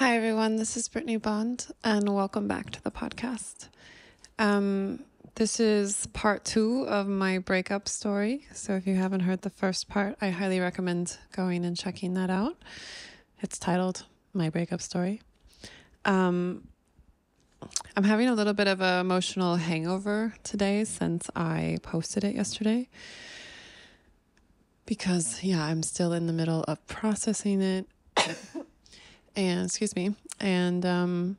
Hi, everyone. This is Brittnee Bond, and welcome back to the podcast. Um, this is part two of my breakup story. So, if you haven't heard the first part, I highly recommend going and checking that out. It's titled My Breakup Story. Um, I'm having a little bit of an emotional hangover today since I posted it yesterday. Because, yeah, I'm still in the middle of processing it and excuse me. And um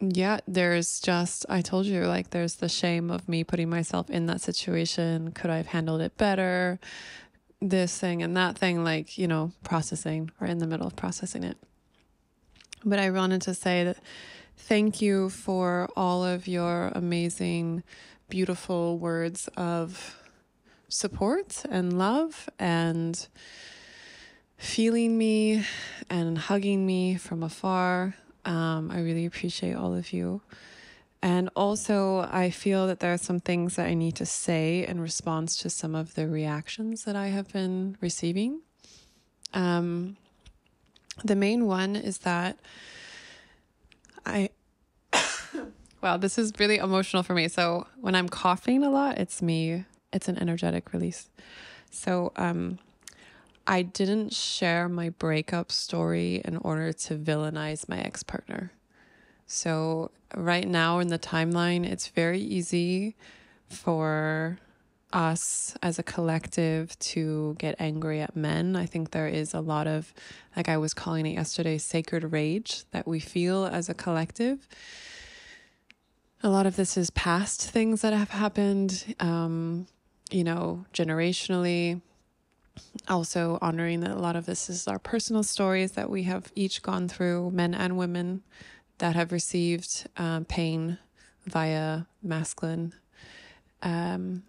yeah there's just i told you like there's the shame of me putting myself in that situation. Could i have handled it better? This thing and that thing like you know processing or in the middle of processing it. But i wanted to say that thank you for all of your amazing beautiful words of support and love and feeling me and hugging me from afar. Um, I really appreciate all of you. And also, I feel that there are some things that I need to say in response to some of the reactions that I have been receiving. Um, the main one is that I, wow, this is really emotional for me. So when I'm coughing a lot, it's me, it's an energetic release. So, um, I didn't share my breakup story in order to villainize my ex partner. So, right now in the timeline, it's very easy for us as a collective to get angry at men. I think there is a lot of, like I was calling it yesterday, sacred rage that we feel as a collective. A lot of this is past things that have happened, um, you know, generationally also honoring that a lot of this is our personal stories that we have each gone through, men and women that have received um, pain via masculine um,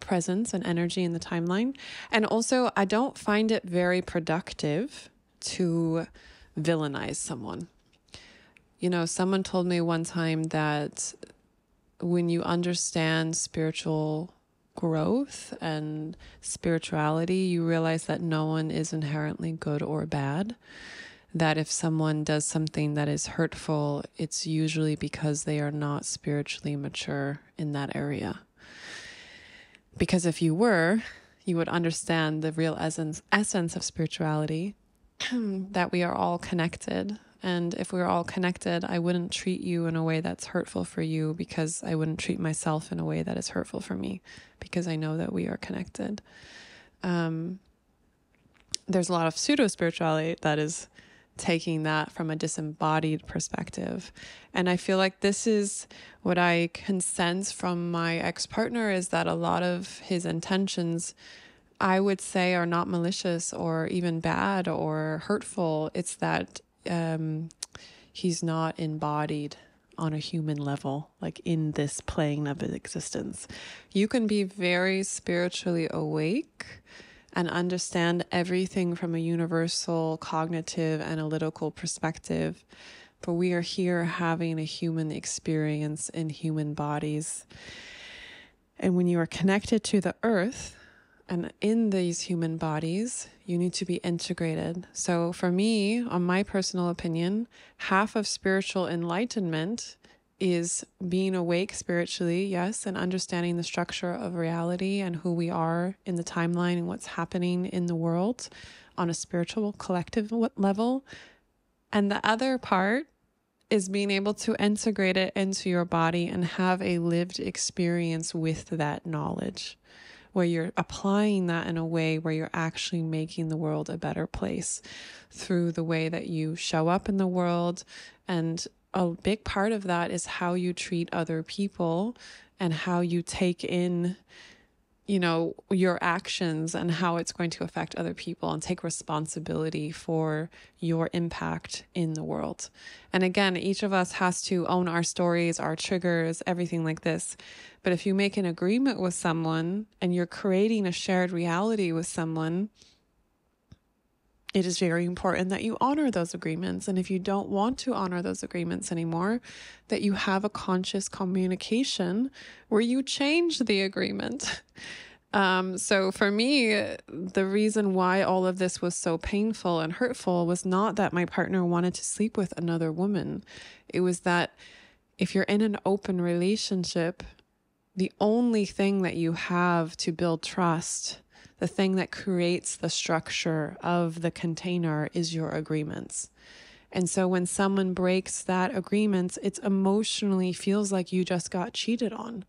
presence and energy in the timeline. And also, I don't find it very productive to villainize someone. You know, someone told me one time that when you understand spiritual growth and spirituality, you realize that no one is inherently good or bad. That if someone does something that is hurtful, it's usually because they are not spiritually mature in that area. Because if you were, you would understand the real essence, essence of spirituality that we are all connected and if we were all connected, I wouldn't treat you in a way that's hurtful for you because I wouldn't treat myself in a way that is hurtful for me because I know that we are connected. Um, there's a lot of pseudo spirituality that is taking that from a disembodied perspective. And I feel like this is what I can sense from my ex partner is that a lot of his intentions. I would say are not malicious or even bad or hurtful. It's that um, he's not embodied on a human level, like in this plane of existence. You can be very spiritually awake and understand everything from a universal cognitive analytical perspective. But we are here having a human experience in human bodies. And when you are connected to the earth and in these human bodies, you need to be integrated. So, for me, on my personal opinion, half of spiritual enlightenment is being awake spiritually, yes, and understanding the structure of reality and who we are in the timeline and what's happening in the world on a spiritual collective level. And the other part is being able to integrate it into your body and have a lived experience with that knowledge where you're applying that in a way where you're actually making the world a better place through the way that you show up in the world. And a big part of that is how you treat other people and how you take in you know your actions and how it's going to affect other people and take responsibility for your impact in the world. And again each of us has to own our stories our triggers everything like this. But if you make an agreement with someone and you're creating a shared reality with someone, it is very important that you honor those agreements. And if you don't want to honor those agreements anymore, that you have a conscious communication where you change the agreement. Um, so for me, the reason why all of this was so painful and hurtful was not that my partner wanted to sleep with another woman. It was that if you're in an open relationship, the only thing that you have to build trust, the thing that creates the structure of the container is your agreements. And so when someone breaks that agreement, it emotionally feels like you just got cheated on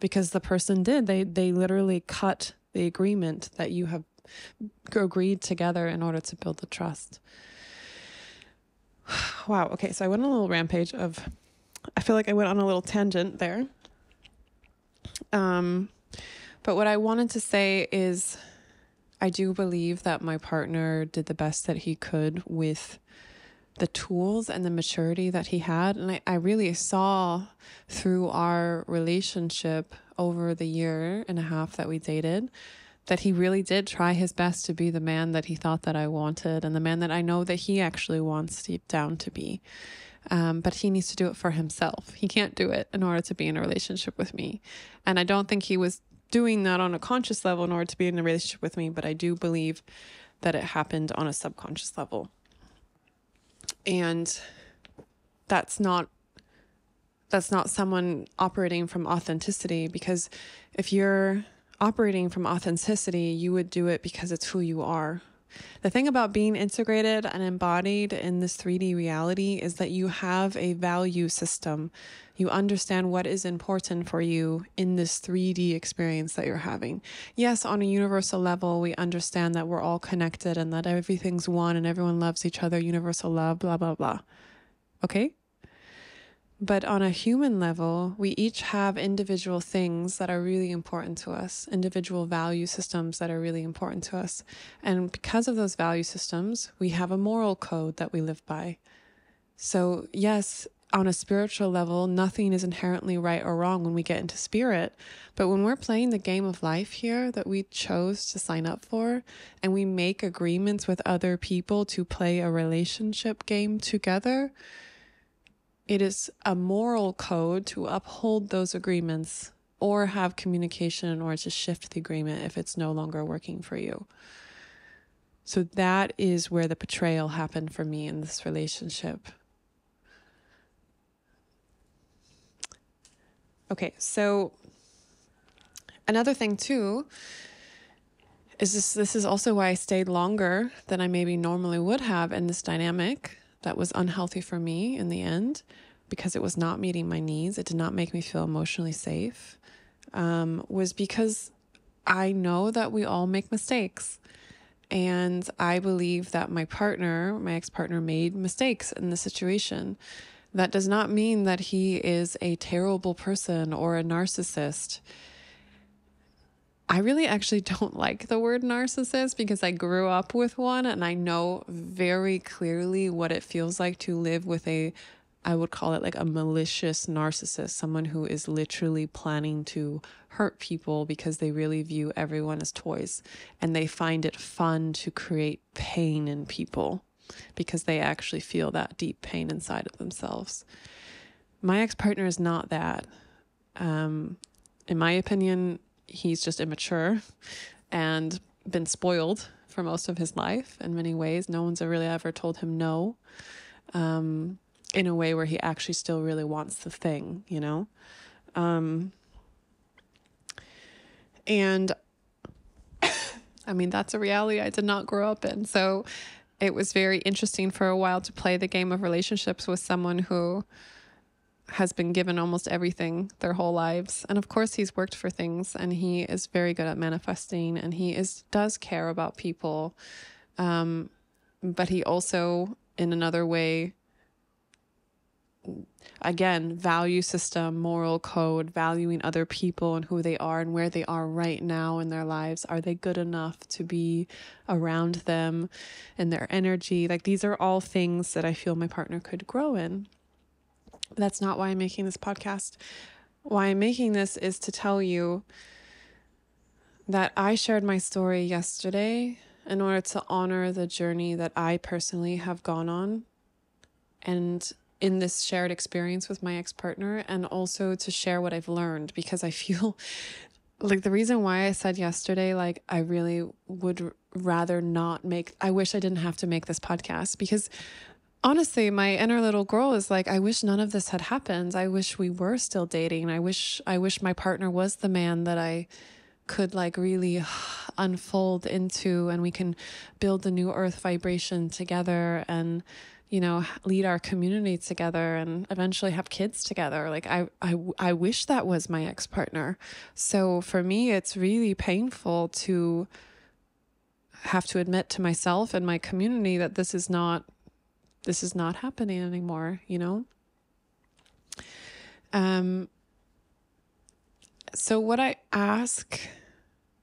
because the person did. They they literally cut the agreement that you have agreed together in order to build the trust. Wow. Okay, so I went on a little rampage of I feel like I went on a little tangent there. Um but what I wanted to say is I do believe that my partner did the best that he could with the tools and the maturity that he had. And I, I really saw through our relationship over the year and a half that we dated that he really did try his best to be the man that he thought that I wanted and the man that I know that he actually wants deep down to be. Um, but he needs to do it for himself. He can't do it in order to be in a relationship with me. And I don't think he was doing that on a conscious level in order to be in a relationship with me, but I do believe that it happened on a subconscious level. And that's not that's not someone operating from authenticity because if you're operating from authenticity, you would do it because it's who you are. The thing about being integrated and embodied in this 3D reality is that you have a value system. You understand what is important for you in this 3D experience that you're having. Yes, on a universal level, we understand that we're all connected and that everything's one and everyone loves each other, universal love, blah, blah, blah. Okay? But on a human level, we each have individual things that are really important to us, individual value systems that are really important to us. And because of those value systems, we have a moral code that we live by. So, yes, on a spiritual level, nothing is inherently right or wrong when we get into spirit. But when we're playing the game of life here that we chose to sign up for, and we make agreements with other people to play a relationship game together, it is a moral code to uphold those agreements or have communication in order to shift the agreement if it's no longer working for you. So that is where the betrayal happened for me in this relationship. Okay, so another thing too is this this is also why I stayed longer than I maybe normally would have in this dynamic that was unhealthy for me in the end because it was not meeting my needs. It did not make me feel emotionally safe. Um, was because I know that we all make mistakes. And I believe that my partner, my ex partner, made mistakes in the situation. That does not mean that he is a terrible person or a narcissist. I really actually don't like the word narcissist because I grew up with one and I know very clearly what it feels like to live with a, I would call it like a malicious narcissist, someone who is literally planning to hurt people because they really view everyone as toys and they find it fun to create pain in people because they actually feel that deep pain inside of themselves. My ex partner is not that. Um, in my opinion, he's just immature and been spoiled for most of his life in many ways. No one's really ever told him no um, in a way where he actually still really wants the thing, you know? Um, and I mean, that's a reality I did not grow up in. So it was very interesting for a while to play the game of relationships with someone who has been given almost everything their whole lives. And of course he's worked for things and he is very good at manifesting and he is does care about people. Um, but he also in another way again, value system, moral code, valuing other people and who they are and where they are right now in their lives. Are they good enough to be around them and their energy? Like these are all things that I feel my partner could grow in. But that's not why I'm making this podcast. Why I'm making this is to tell you that I shared my story yesterday in order to honor the journey that I personally have gone on and in this shared experience with my ex partner, and also to share what I've learned because I feel like the reason why I said yesterday, like I really would rather not make, I wish I didn't have to make this podcast because honestly, my inner little girl is like, I wish none of this had happened. I wish we were still dating. I wish, I wish my partner was the man that I could like really unfold into and we can build the new earth vibration together and you know lead our community together and eventually have kids together like i i, I wish that was my ex-partner so for me it's really painful to have to admit to myself and my community that this is not this is not happening anymore you know um so what I ask,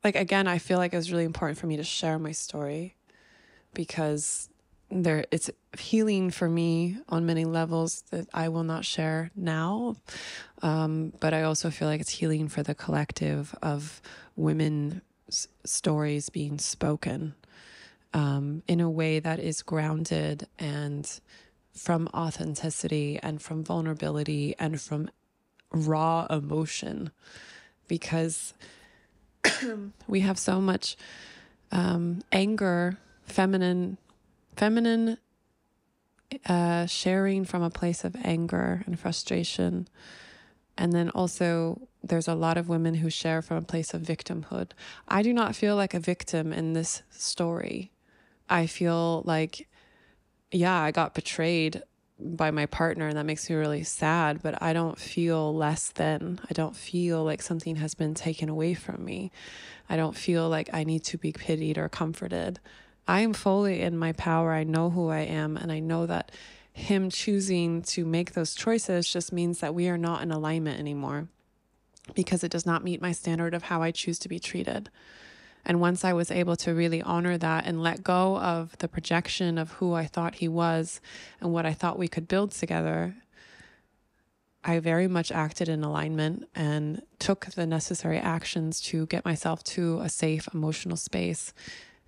like again, I feel like it was really important for me to share my story because there it's healing for me on many levels that I will not share now. Um, but I also feel like it's healing for the collective of women stories being spoken um, in a way that is grounded and from authenticity and from vulnerability and from raw emotion because we have so much um, anger, feminine, feminine uh, sharing from a place of anger and frustration. And then also, there's a lot of women who share from a place of victimhood. I do not feel like a victim in this story. I feel like, yeah, I got betrayed by my partner and that makes me really sad but i don't feel less than. I don't feel like something has been taken away from me. I don't feel like i need to be pitied or comforted. I am fully in my power. I know who i am and i know that him choosing to make those choices just means that we are not in alignment anymore because it does not meet my standard of how i choose to be treated and once I was able to really honor that and let go of the projection of who I thought he was and what I thought we could build together, I very much acted in alignment and took the necessary actions to get myself to a safe emotional space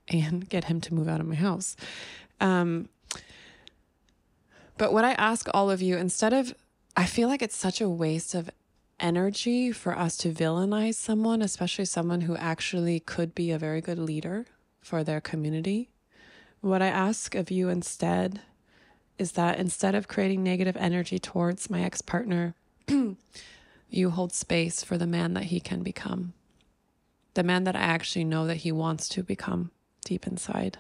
and get him to move out of my house. Um, but what I ask all of you, instead of, I feel like it's such a waste of energy for us to villainize someone, especially someone who actually could be a very good leader for their community. What I ask of you instead is that instead of creating negative energy towards my ex partner, you hold space for the man that he can become, the man that I actually know that he wants to become deep inside.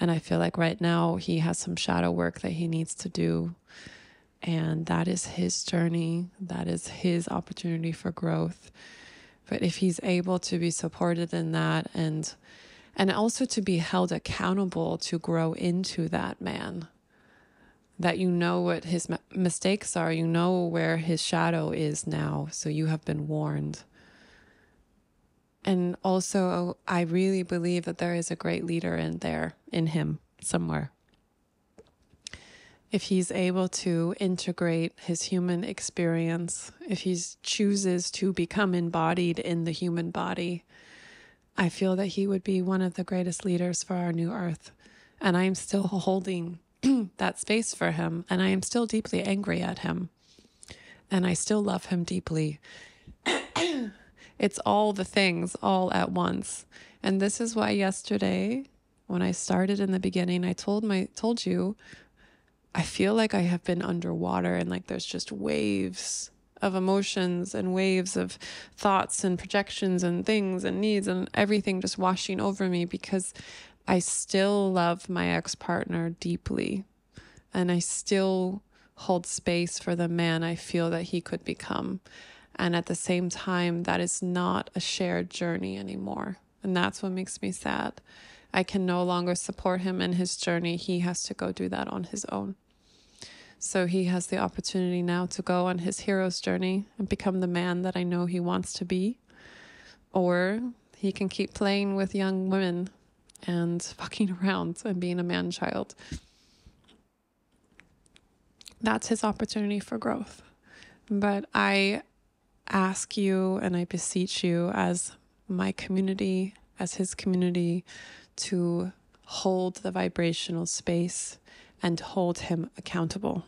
And I feel like right now he has some shadow work that he needs to do and that is his journey, that is his opportunity for growth. But if he's able to be supported in that and and also to be held accountable to grow into that man that you know what his mistakes are, you know where his shadow is now, so you have been warned. And also, I really believe that there is a great leader in there, in him somewhere if he's able to integrate his human experience, if he chooses to become embodied in the human body, I feel that he would be one of the greatest leaders for our new earth. And I am still holding that space for him, and I am still deeply angry at him. And I still love him deeply. it's all the things all at once. And this is why yesterday, when I started in the beginning, I told my told you I feel like I have been underwater and like there's just waves of emotions and waves of thoughts and projections and things and needs and everything just washing over me because I still love my ex partner deeply and I still hold space for the man I feel that he could become. And at the same time, that is not a shared journey anymore. And that's what makes me sad. I can no longer support him in his journey. He has to go do that on his own. So he has the opportunity now to go on his hero's journey and become the man that I know he wants to be. Or he can keep playing with young women and fucking around and being a man child. That's his opportunity for growth. But I ask you and I beseech you as my community, as his community, to hold the vibrational space and hold him accountable.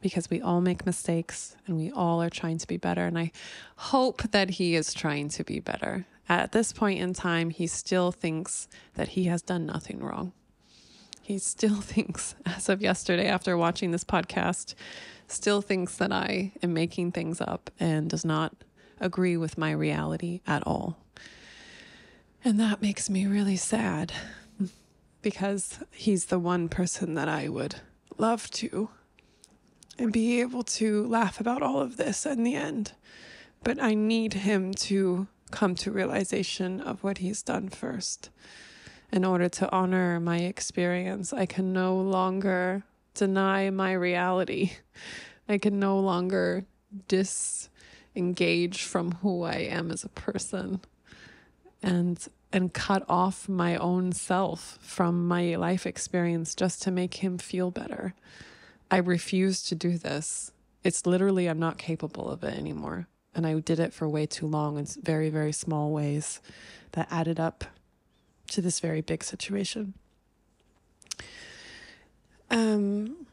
because we all make mistakes and we all are trying to be better. And I hope that he is trying to be better. At this point in time, he still thinks that he has done nothing wrong. He still thinks, as of yesterday, after watching this podcast, still thinks that I am making things up and does not agree with my reality at all. And that makes me really sad because he's the one person that I would love to and be able to laugh about all of this in the end. But I need him to come to realization of what he's done first. In order to honor my experience, I can no longer deny my reality. I can no longer disengage from who I am as a person and and cut off my own self from my life experience just to make him feel better. I refuse to do this. It's literally I'm not capable of it anymore. And I did it for way too long in very very small ways that added up to this very big situation. Um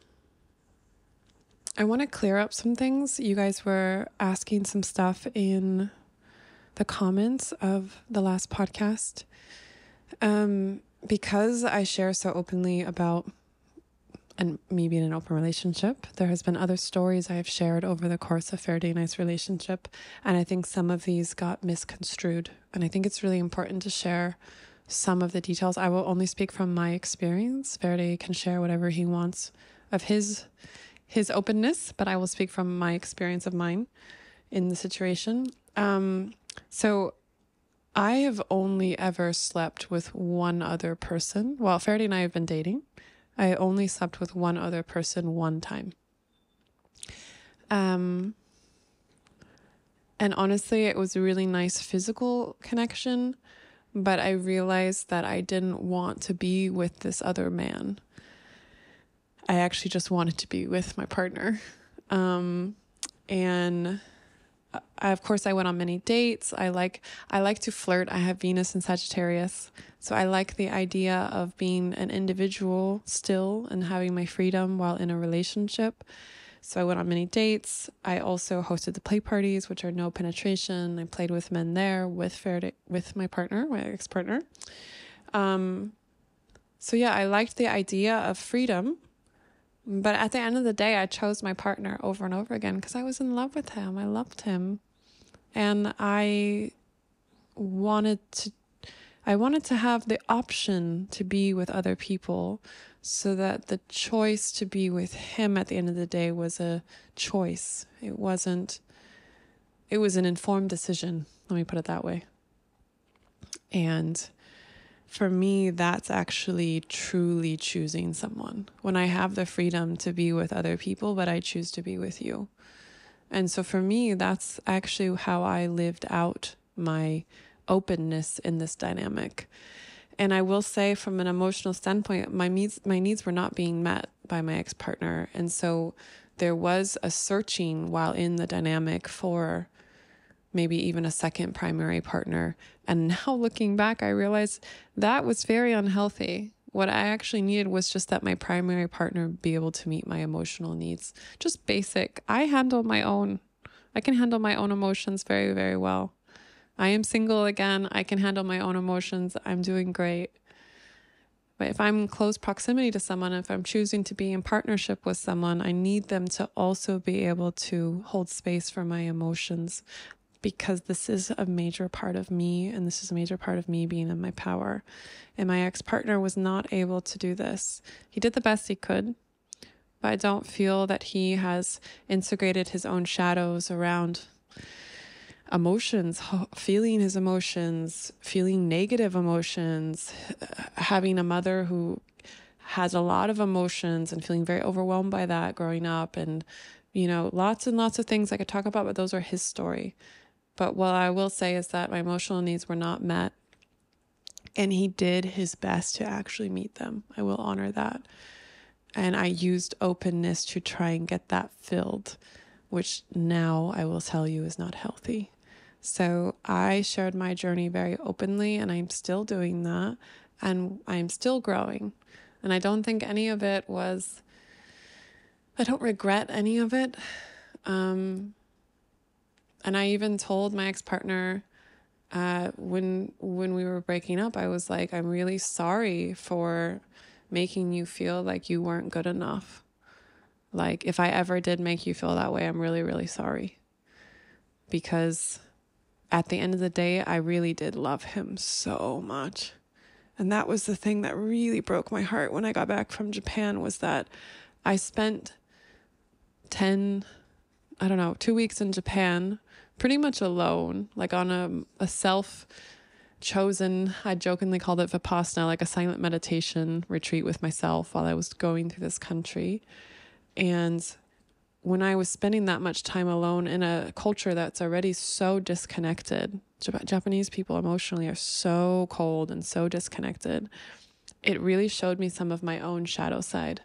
I want to clear up some things. You guys were asking some stuff in the comments of the last podcast. Um, because I share so openly about and me being in an open relationship, there has been other stories I have shared over the course of Faraday Night's relationship, and I think some of these got misconstrued. And I think it's really important to share some of the details. I will only speak from my experience. Faraday can share whatever he wants of his his openness, but I will speak from my experience of mine in the situation. Um, so I have only ever slept with one other person. Well, Faraday and I have been dating. I only slept with one other person one time. Um, and honestly, it was a really nice physical connection, but I realized that I didn't want to be with this other man. I actually just wanted to be with my partner. Um, and I, of course, I went on many dates. I like I like to flirt. I have Venus and Sagittarius, so I like the idea of being an individual still and having my freedom while in a relationship. So I went on many dates. I also hosted the play parties, which are no penetration. I played with men there with Faraday, with my partner, my ex partner. Um, so yeah, I liked the idea of freedom but at the end of the day, I chose my partner over and over again because I was in love with him. I loved him. And I wanted to I wanted to have the option to be with other people so that the choice to be with him at the end of the day was a choice. It wasn't it was an informed decision, let me put it that way. And for me, that's actually truly choosing someone. When I have the freedom to be with other people, but I choose to be with you. And so for me, that's actually how I lived out my openness in this dynamic. And I will say, from an emotional standpoint, my needs my needs were not being met by my ex partner, and so there was a searching while in the dynamic for maybe even a second primary partner. And now looking back, I realized that was very unhealthy. What I actually needed was just that my primary partner be able to meet my emotional needs. Just basic. I handle my own. I can handle my own emotions very, very well. I am single again. I can handle my own emotions. I'm doing great. But if I'm in close proximity to someone, if I'm choosing to be in partnership with someone, I need them to also be able to hold space for my emotions, because this is a major part of me and this is a major part of me being in my power. And my ex partner was not able to do this. He did the best he could, but I don't feel that he has integrated his own shadows around emotions, feeling his emotions, feeling negative emotions, uh, having a mother who has a lot of emotions and feeling very overwhelmed by that growing up and you know lots and lots of things i could talk about but those are his story but what I will say is that my emotional needs were not met. And he did his best to actually meet them. I will honor that. And I used openness to try and get that filled, which now I will tell you is not healthy. So I shared my journey very openly, and I'm still doing that. And I'm still growing. And I don't think any of it was I don't regret any of it. Um, and I even told my ex partner uh, when when we were breaking up, I was like, I'm really sorry for making you feel like you weren't good enough. Like if I ever did make you feel that way, I'm really really sorry. Because at the end of the day, I really did love him so much. And that was the thing that really broke my heart when I got back from Japan was that I spent 10 I don't know, 2 weeks in Japan pretty much alone, like on a a self chosen, I jokingly called it Vipassana, like a silent meditation retreat with myself while I was going through this country. And when I was spending that much time alone in a culture that's already so disconnected, Japanese people emotionally are so cold and so disconnected, it really showed me some of my own shadow side,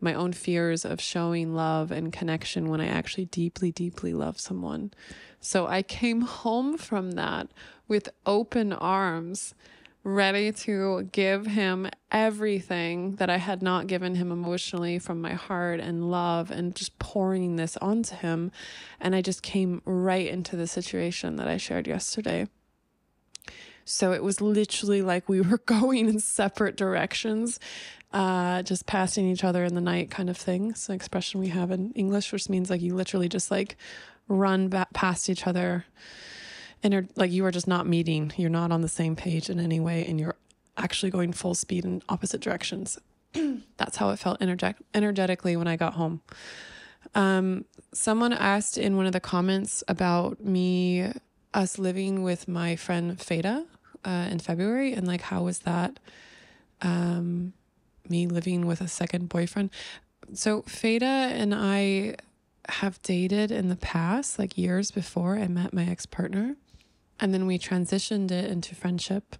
my own fears of showing love and connection when I actually deeply, deeply love someone. So I came home from that with open arms ready to give him everything that I had not given him emotionally from my heart and love and just pouring this onto him. And I just came right into the situation that I shared yesterday. So it was literally like we were going in separate directions, uh, just passing each other in the night kind of thing. It's an expression we have in English, which means like you literally just like run back past each other and are like you are just not meeting. You're not on the same page in any way, and you're actually going full speed in opposite directions. That's how it felt energet- energetically when I got home. Um, someone asked in one of the comments about me, us living with my friend Feda uh, in February, and like, how was that? Um, me living with a second boyfriend. So Feda and I have dated in the past, like years before I met my ex partner. And then we transitioned it into friendship.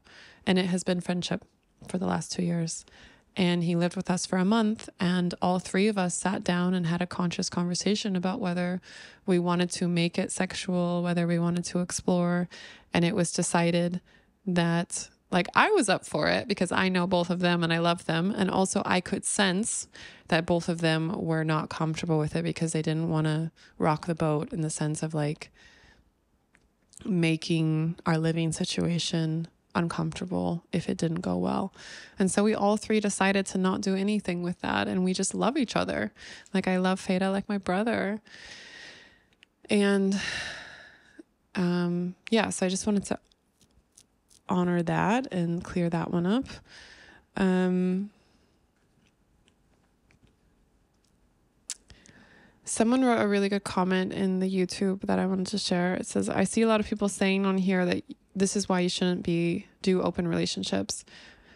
And it has been friendship for the last two years. And he lived with us for a month. And all three of us sat down and had a conscious conversation about whether we wanted to make it sexual, whether we wanted to explore. And it was decided that like I was up for it because I know both of them and I love them. And also, I could sense that both of them were not comfortable with it because they didn't want to rock the boat in the sense of like making our living situation uncomfortable if it didn't go well. And so we all three decided to not do anything with that and we just love each other. Like I love Feda like my brother. And um yeah, so I just wanted to honor that and clear that one up. Um Someone wrote a really good comment in the YouTube that I wanted to share. It says, I see a lot of people saying on here that this is why you shouldn't be do open relationships.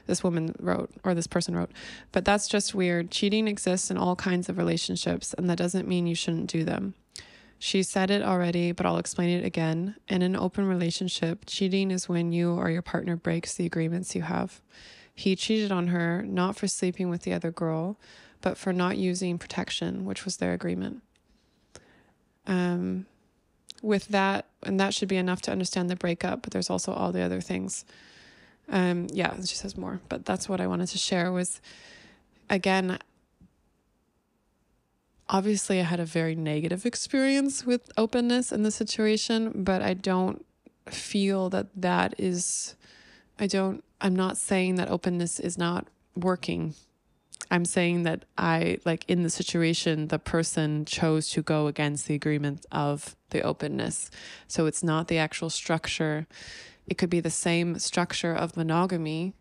This woman wrote, or this person wrote, but that's just weird. Cheating exists in all kinds of relationships, and that doesn't mean you shouldn't do them. She said it already, but I'll explain it again. In an open relationship, cheating is when you or your partner breaks the agreements you have. He cheated on her not for sleeping with the other girl, but for not using protection, which was their agreement. Um, with that, and that should be enough to understand the breakup, but there's also all the other things. Um, yeah, she says more, but that's what I wanted to share was again, obviously I had a very negative experience with openness in the situation, but I don't feel that that is, I don't, I'm not saying that openness is not working I'm saying that I, like in the situation, the person chose to go against the agreement of the openness. So it's not the actual structure. It could be the same structure of monogamy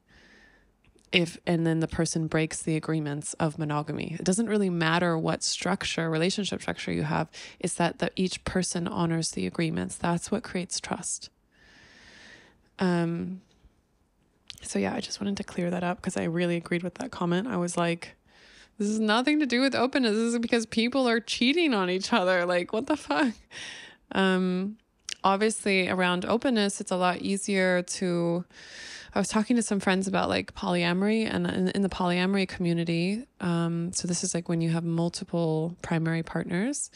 if and then the person breaks the agreements of monogamy it doesn't really matter what structure relationship structure you have it's that that each person honors the agreements that's what creates trust um so yeah, I just wanted to clear that up because I really agreed with that comment. I was like, this is nothing to do with openness. This is because people are cheating on each other. Like, what the fuck? Um, obviously, around openness, it's a lot easier to. I was talking to some friends about like polyamory and in, in the polyamory community. Um, so, this is like when you have multiple primary partners.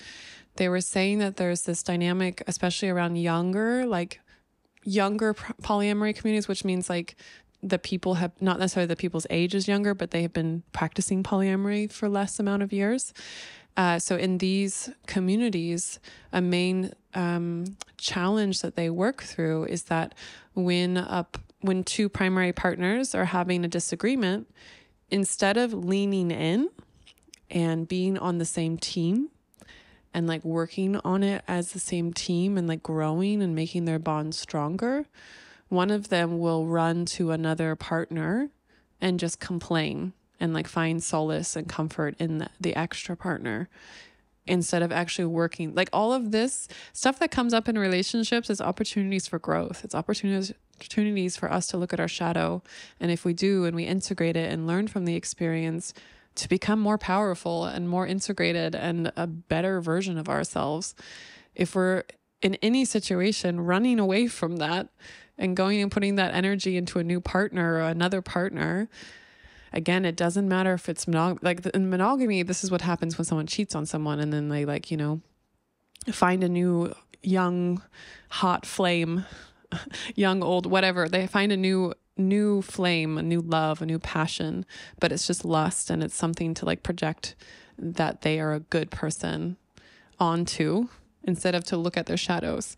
They were saying that there's this dynamic, especially around younger, like younger polyamory communities, which means like the people have not necessarily the people's age is younger, but they have been practicing polyamory for less amount of years. Uh, so in these communities, a main um, challenge that they work through is that when up when two primary partners are having a disagreement, instead of leaning in and being on the same team and like working on it as the same team and like growing and making their bond stronger, one of them will run to another partner and just complain and like find solace and comfort in the, the extra partner instead of actually working. Like all of this stuff that comes up in relationships is opportunities for growth. It's opportunities opportunities for us to look at our shadow. And if we do and we integrate it and learn from the experience to become more powerful and more integrated and a better version of ourselves if we're in any situation running away from that and going and putting that energy into a new partner or another partner again, it doesn't matter if it's monog- like in monogamy, this is what happens when someone cheats on someone and then they like, you know, find a new young hot flame, young old whatever. They find a new new flame, a new love, a new passion, but it's just lust and it's something to like project that they are a good person onto instead of to look at their shadows.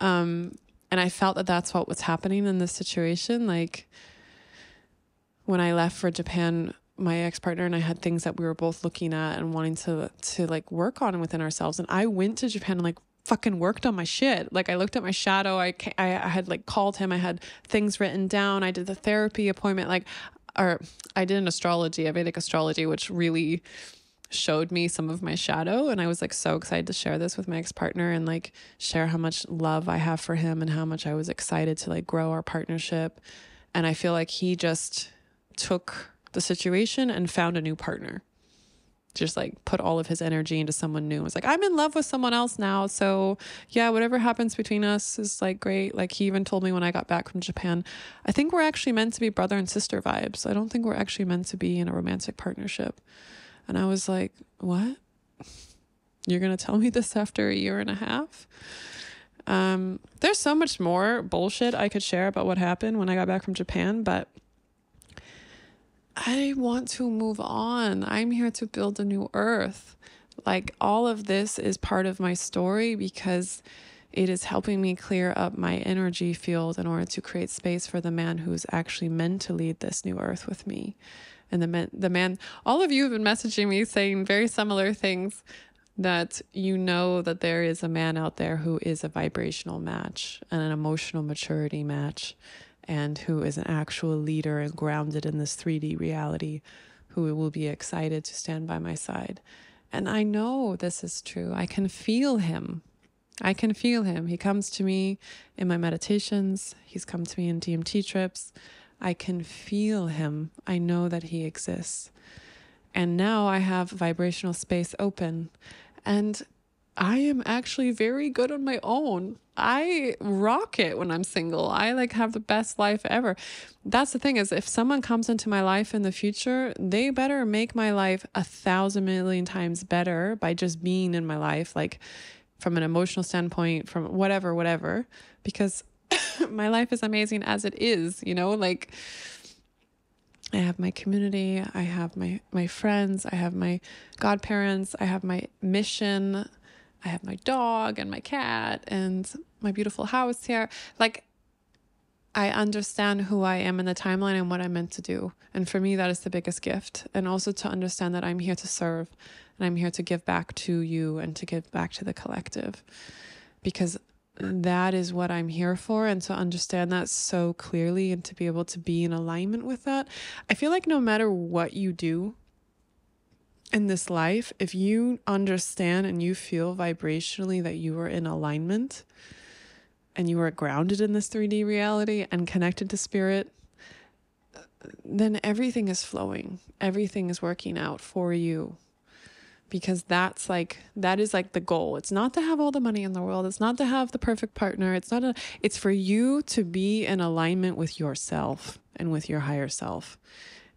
Um and I felt that that's what was happening in this situation like when I left for Japan, my ex partner and I had things that we were both looking at and wanting to to like work on within ourselves. And I went to Japan and like fucking worked on my shit. Like I looked at my shadow. I I, I had like called him. I had things written down. I did the therapy appointment. Like, or I did an astrology, Vedic astrology, which really showed me some of my shadow and I was like so excited to share this with my ex-partner and like share how much love I have for him and how much I was excited to like grow our partnership and I feel like he just took the situation and found a new partner. Just like put all of his energy into someone new. It was like, I'm in love with someone else now. So, yeah, whatever happens between us is like great. Like, he even told me when I got back from Japan, I think we're actually meant to be brother and sister vibes. I don't think we're actually meant to be in a romantic partnership. And I was like, what? You're going to tell me this after a year and a half? Um, there's so much more bullshit I could share about what happened when I got back from Japan, but I want to move on. I'm here to build a new earth. Like all of this is part of my story because it is helping me clear up my energy field in order to create space for the man who's actually meant to lead this new earth with me. And the man, the man, all of you have been messaging me saying very similar things that you know that there is a man out there who is a vibrational match and an emotional maturity match and who is an actual leader and grounded in this 3D reality, who will be excited to stand by my side. And I know this is true. I can feel him. I can feel him. He comes to me in my meditations, he's come to me in DMT trips. I can feel him. I know that he exists. And now I have vibrational space open. And I am actually very good on my own. I rock it when I'm single. I like have the best life ever. That's the thing is if someone comes into my life in the future, they better make my life a thousand million times better by just being in my life, like from an emotional standpoint, from whatever, whatever, because my life is amazing as it is, you know, like I have my community, I have my my friends, I have my godparents, I have my mission I have my dog and my cat and my beautiful house here. Like, I understand who I am in the timeline and what I'm meant to do. And for me, that is the biggest gift. And also to understand that I'm here to serve and I'm here to give back to you and to give back to the collective because that is what I'm here for. And to understand that so clearly and to be able to be in alignment with that, I feel like no matter what you do, in this life, if you understand and you feel vibrationally that you are in alignment and you are grounded in this 3D reality and connected to spirit, then everything is flowing. Everything is working out for you. Because that's like that is like the goal. It's not to have all the money in the world. It's not to have the perfect partner. It's not a it's for you to be in alignment with yourself and with your higher self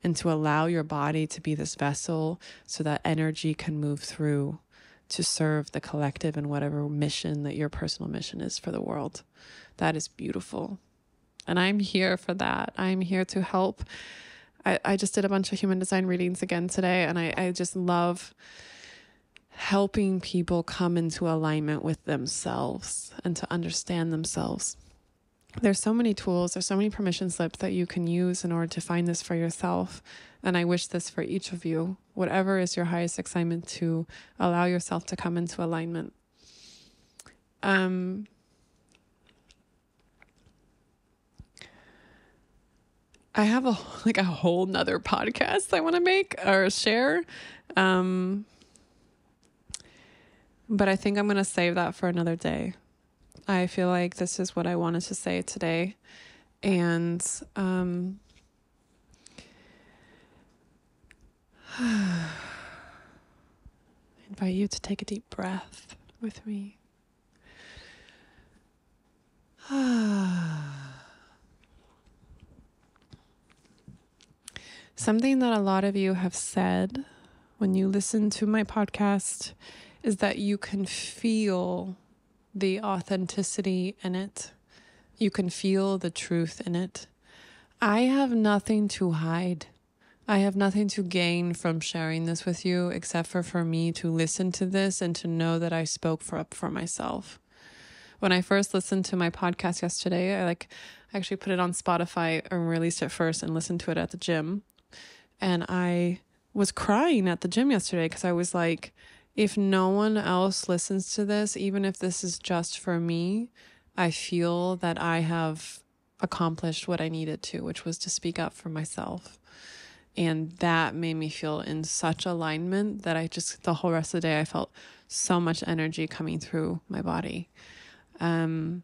and to allow your body to be this vessel so that energy can move through to serve the collective and whatever mission that your personal mission is for the world. That is beautiful. And I'm here for that. I'm here to help. I, I just did a bunch of human design readings again today, and I, I just love helping people come into alignment with themselves and to understand themselves. There's so many tools, there's so many permission slips that you can use in order to find this for yourself. And I wish this for each of you, whatever is your highest excitement to allow yourself to come into alignment. Um, I have a like a whole nother podcast I want to make or share. Um, but I think I'm going to save that for another day. I feel like this is what I wanted to say today. And um, I invite you to take a deep breath with me. Something that a lot of you have said when you listen to my podcast is that you can feel the authenticity in it. You can feel the truth in it. I have nothing to hide. I have nothing to gain from sharing this with you except for for me to listen to this and to know that I spoke for up for myself. When I first listened to my podcast yesterday, I like actually put it on Spotify and released it first and listened to it at the gym. And I was crying at the gym yesterday because I was like, if no one else listens to this, even if this is just for me, I feel that I have accomplished what I needed to, which was to speak up for myself. And that made me feel in such alignment that I just, the whole rest of the day, I felt so much energy coming through my body. Um,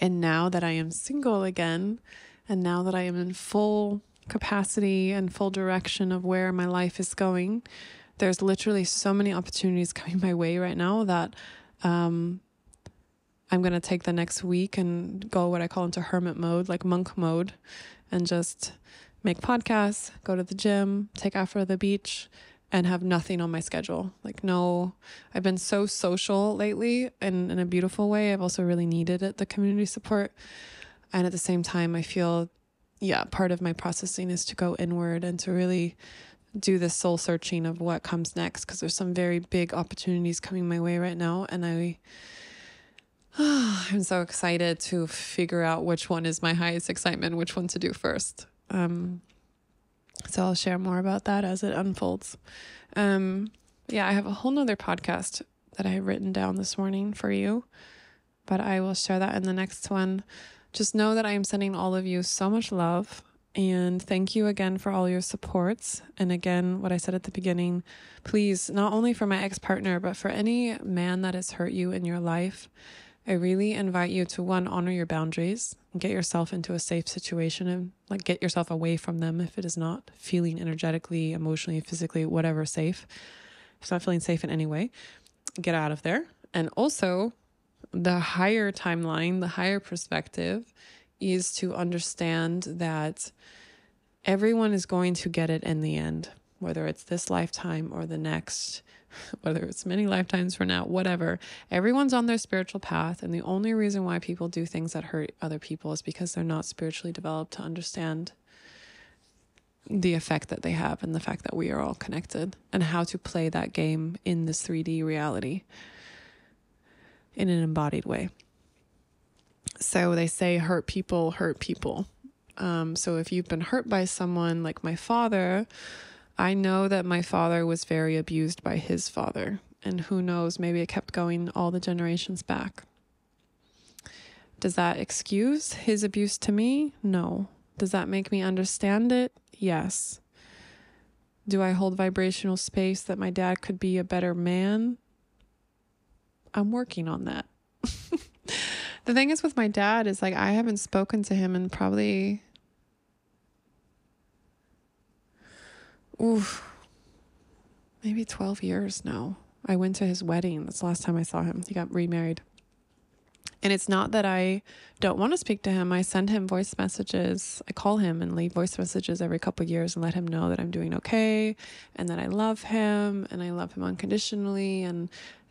and now that I am single again, and now that I am in full capacity and full direction of where my life is going, there's literally so many opportunities coming my way right now that um, I'm going to take the next week and go what I call into hermit mode, like monk mode, and just make podcasts, go to the gym, take to the beach, and have nothing on my schedule. Like, no, I've been so social lately and in a beautiful way. I've also really needed it, the community support. And at the same time, I feel, yeah, part of my processing is to go inward and to really do this soul searching of what comes next because there's some very big opportunities coming my way right now and I oh, I'm so excited to figure out which one is my highest excitement, which one to do first. Um, so I'll share more about that as it unfolds. Um, yeah, I have a whole nother podcast that I have written down this morning for you, but I will share that in the next one. Just know that I am sending all of you so much love. And thank you again for all your supports. And again, what I said at the beginning, please, not only for my ex partner, but for any man that has hurt you in your life, I really invite you to one, honor your boundaries and get yourself into a safe situation and like get yourself away from them if it is not feeling energetically, emotionally, physically, whatever safe. If it's not feeling safe in any way, get out of there. And also, the higher timeline, the higher perspective is to understand that everyone is going to get it in the end, whether it's this lifetime or the next, whether it's many lifetimes from now, whatever. Everyone's on their spiritual path. And the only reason why people do things that hurt other people is because they're not spiritually developed to understand the effect that they have and the fact that we are all connected and how to play that game in this 3D reality in an embodied way. So they say hurt people hurt people. Um, so if you've been hurt by someone like my father, I know that my father was very abused by his father. And who knows, maybe it kept going all the generations back. Does that excuse his abuse to me? No. Does that make me understand it? Yes. Do I hold vibrational space that my dad could be a better man? I'm working on that. the thing is with my dad is like I haven't spoken to him in probably oof maybe 12 years now. I went to his wedding. That's the last time I saw him. He got remarried. And it's not that I don't want to speak to him. I send him voice messages. I call him and leave voice messages every couple of years and let him know that I'm doing okay and that I love him and I love him unconditionally and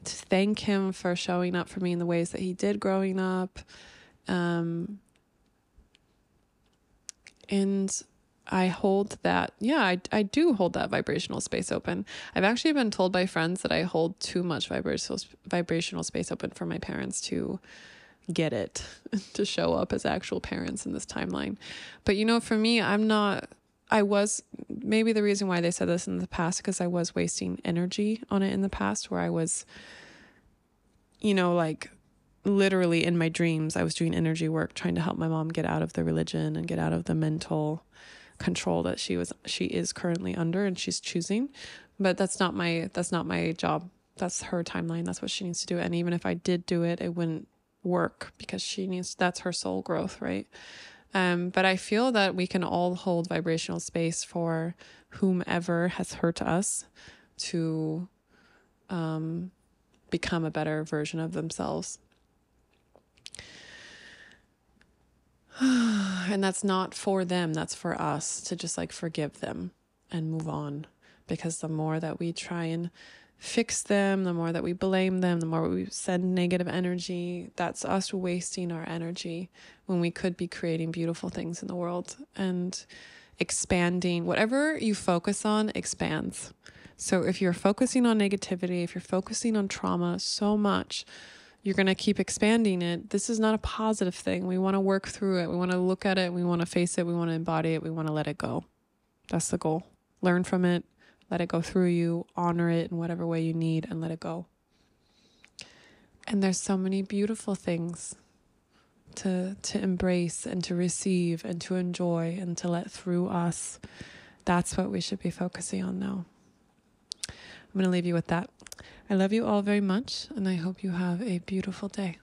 to thank him for showing up for me in the ways that he did growing up. Um, And I hold that, yeah, I, I do hold that vibrational space open. I've actually been told by friends that I hold too much vibrational, vibrational space open for my parents to get it, to show up as actual parents in this timeline. But you know, for me, I'm not, I was maybe the reason why they said this in the past because I was wasting energy on it in the past where I was, you know, like literally in my dreams, I was doing energy work trying to help my mom get out of the religion and get out of the mental control that she was she is currently under and she's choosing. But that's not my that's not my job. That's her timeline. That's what she needs to do. And even if i did do it it wouldn't work because she needs that's her soul growth right um but i feel that we can all hold vibrational space for whomever has hurt us to um become a better version of themselves and that's not for them, that's for us to just like forgive them and move on. Because the more that we try and fix them, the more that we blame them, the more we send negative energy, that's us wasting our energy when we could be creating beautiful things in the world and expanding. Whatever you focus on expands. So if you're focusing on negativity, if you're focusing on trauma so much, you're going to keep expanding it. This is not a positive thing. We want to work through it. We want to look at it. We want to face it. We want to embody it. We want to let it go. That's the goal. Learn from it, let it go through you, honor it in whatever way you need, and let it go. And there's so many beautiful things to to embrace and to receive and to enjoy and to let through us. That's what we should be focusing on now. I'm going to leave you with that. I love you all very much, and I hope you have a beautiful day.